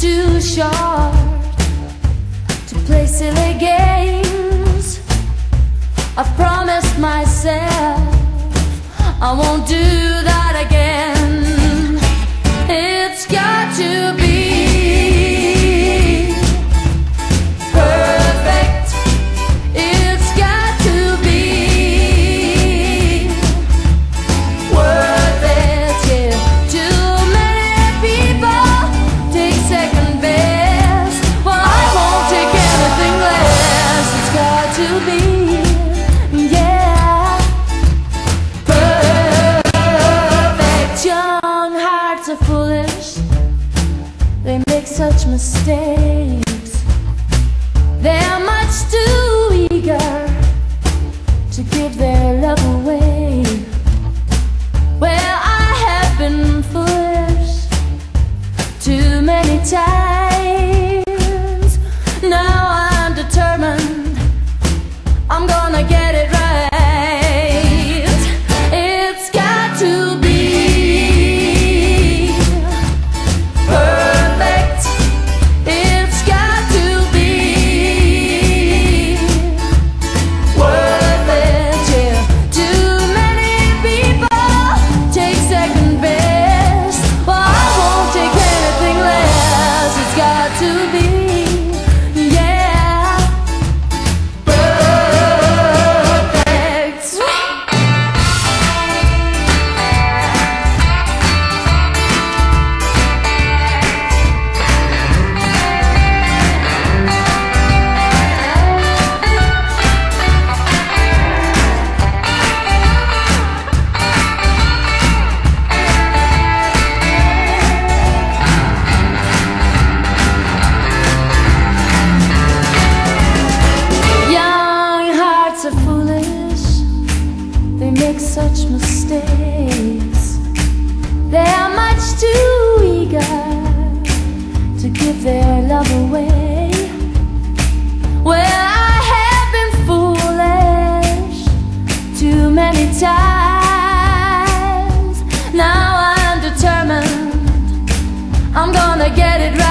too short to play silly games. I promised myself I won't do mistakes. They're much too eager to give their love away. Well, I have been foolish too many times. Make such mistakes. They are much too eager to give their love away. Well, I have been foolish too many times. Now I'm determined, I'm gonna get it right.